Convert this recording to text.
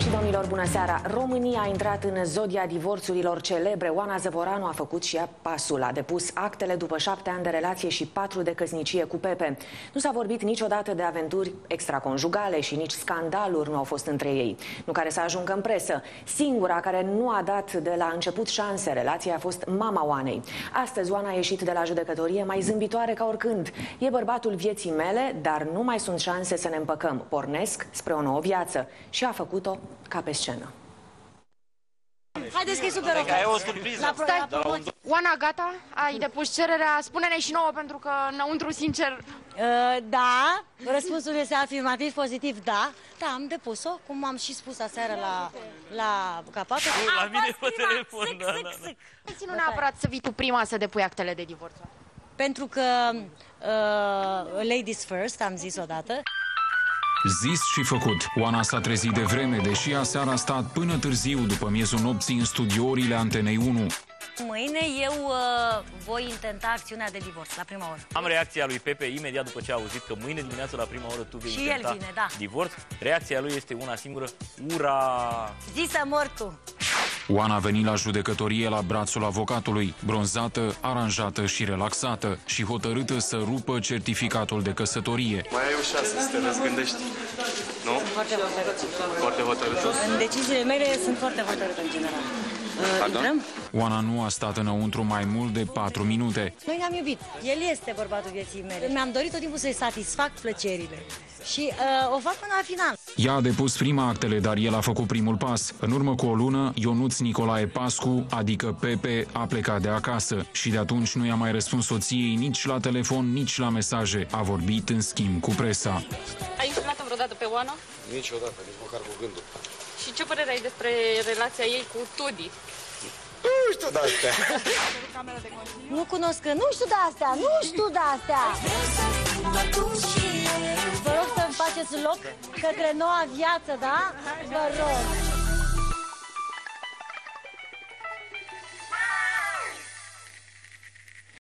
Și domnilor, bună seara! România a intrat în zodia divorțurilor celebre. Oana Zăvoranu a făcut și ea pasul. A depus actele după șapte ani de relație și patru de căsnicie cu Pepe. Nu s-a vorbit niciodată de aventuri extraconjugale și nici scandaluri nu au fost între ei. Nu care să ajungă în presă. Singura care nu a dat de la început șanse relației a fost mama Oanei. Astăzi Oana a ieșit de la judecătorie mai zâmbitoare ca oricând. E bărbatul vieții mele, dar nu mai sunt șanse să ne împăcăm. Pornesc spre o nouă viață. Și a făcut-o ca pe scenă. Haideți că e super ok. e o surpriză. La, pro- Stai. la promoție. Oana, gata? Ai depus cererea? Spune-ne și nouă, pentru că înăuntru, sincer... Uh, da, răspunsul este afirmativ, pozitiv, da. Da, am depus-o, cum am și spus aseară la, la capac. La mine pe telefon, da, da, da. Ai ținut neapărat să vii tu prima să depui actele de divorț. Pentru că uh, ladies first, am zis odată. Zis și făcut, Oana s-a trezit de vreme, deși aseară a stat până târziu după miezul nopții în studiourile Antenei 1. Mâine eu uh, voi intenta acțiunea de divorț la prima oră. Am reacția lui Pepe imediat după ce a auzit că mâine dimineață la prima oră tu vei Și intenta el vine, da. divorț. Reacția lui este una singură. Ura! Zi să mor tu! Oana a venit la judecătorie la brațul avocatului, bronzată, aranjată și relaxată și hotărâtă să rupă certificatul de căsătorie. Mai ai o șansă să te răzgândești. Nu? Foarte hotărât. Foarte hotărâtă. În deciziile mele sunt foarte hotărâtă în general. Uh, intrăm? Oana nu a stat înăuntru mai mult de 4 minute. Noi ne-am iubit. El este bărbatul vieții mele. Mi-am dorit tot timpul să-i satisfac plăcerile. Și uh, o fac până la final. Ea a depus prima actele, dar el a făcut primul pas. În urmă cu o lună, Ionuț Nicolae Pascu, adică Pepe, a plecat de acasă și de atunci nu i-a mai răspuns soției nici la telefon, nici la mesaje. A vorbit în schimb cu presa. Ai instrumat vreodată pe Oana? Niciodată, nici măcar cu gândul. Și ce părere ai despre relația ei cu Tudi? Nu știu de-astea. Nu cunosc, nu știu de astea, nu știu de astea. Vă rog să-mi faceți loc către noua viață, da? Vă rog.